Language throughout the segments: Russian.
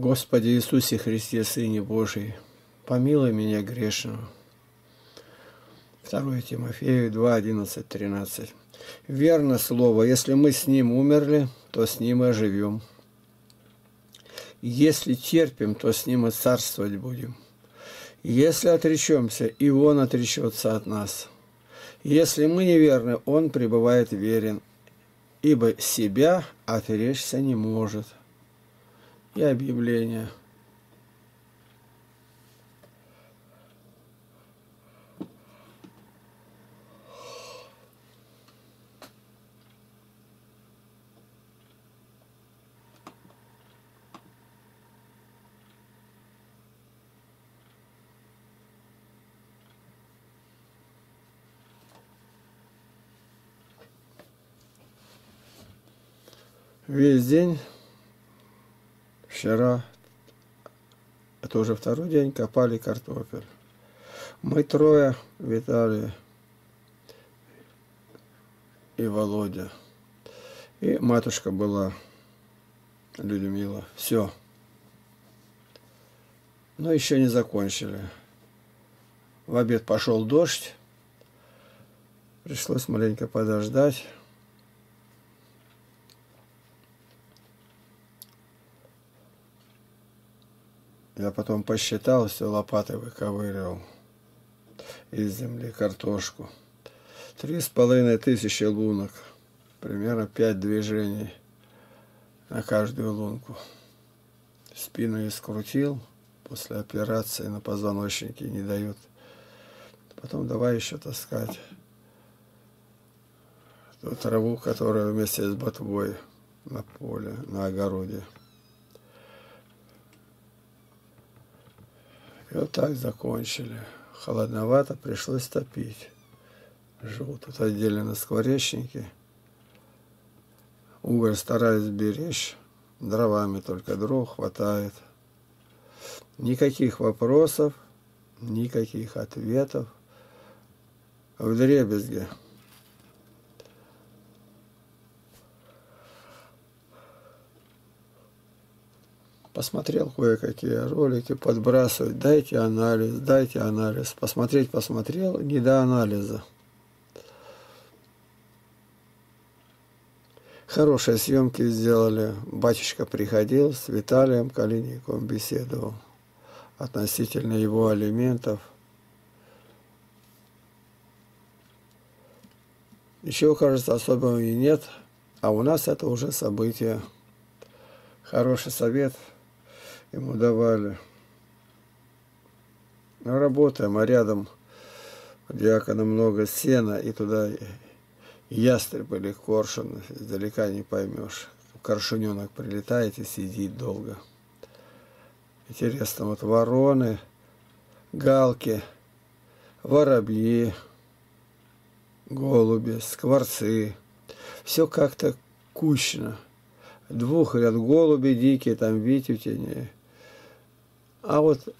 Господи Иисусе Христе, Сыне Божий, помилуй меня грешного. 2 Тимофею 2, 11, 13. Верно слово, если мы с Ним умерли, то с Ним и оживем. Если терпим, то с Ним и царствовать будем. Если отречемся, и Он отречется от нас. Если мы неверны, Он пребывает верен, ибо себя отречься не может. И объявление – весь день, вчера, это уже второй день, копали картофель. Мы трое, Виталий и Володя. И матушка была, Людмила. Все. Но еще не закончили. В обед пошел дождь. Пришлось маленько подождать. Я потом посчитал, все лопатой выковыривал из земли картошку. Три с половиной тысячи лунок. Примерно пять движений на каждую лунку. Спину я скрутил. После операции на позвоночнике не дают. Потом давай еще таскать ту траву, которая вместе с ботвой на поле, на огороде. И вот так закончили. Холодновато, пришлось топить. Живу тут отдельно на скворечнике. Уголь стараюсь беречь. Дровами только дров хватает. Никаких вопросов, никаких ответов. В дребезге. Посмотрел кое-какие ролики, подбрасывать, дайте анализ, дайте анализ. Посмотреть посмотрел, не до анализа. Хорошие съемки сделали. Батюшка приходил, с Виталием Калиниковым беседовал относительно его алиментов. Ничего, кажется, особого и нет, а у нас это уже событие. Хороший совет – ему давали. Ну, работаем, а рядом у диакона много сена, и туда ястреб или коршун, издалека не поймешь. Коршуненок прилетает и сидит долго. Интересно, вот вороны, галки, воробьи, голуби, скворцы. Все как-то кучно. Двух ряд голуби дикие, там витютени, а вот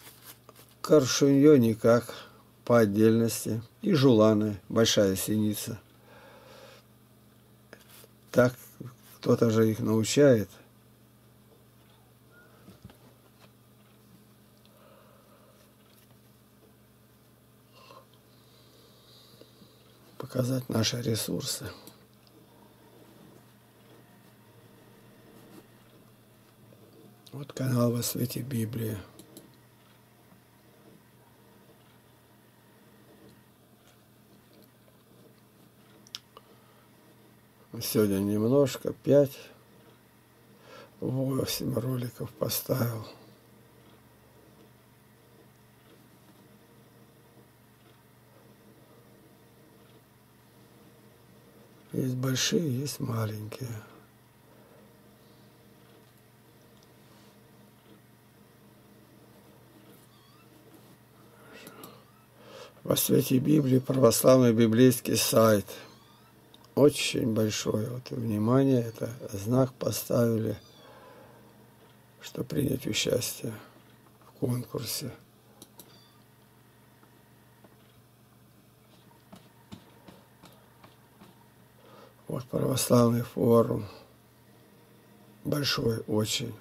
коршунье никак, по отдельности. И жуланы, большая синица. Так кто-то же их научает. Показать наши ресурсы. Вот канал во свете Библии. Сегодня немножко, пять, восемь роликов поставил. Есть большие, есть маленькие. Во свете Библии православный библейский сайт – очень большое вот, внимание, это знак поставили, что принять участие в конкурсе. Вот православный форум. Большой очень.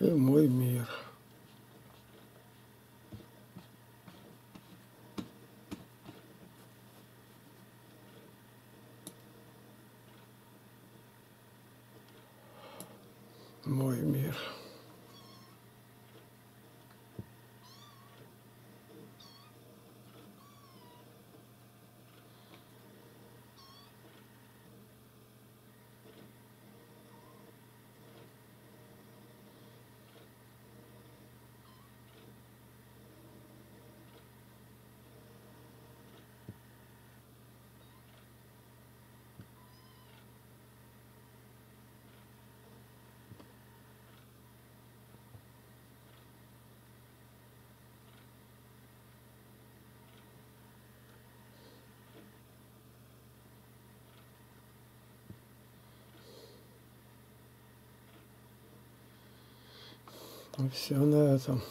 И мой мир. Мой мир. Все на этом.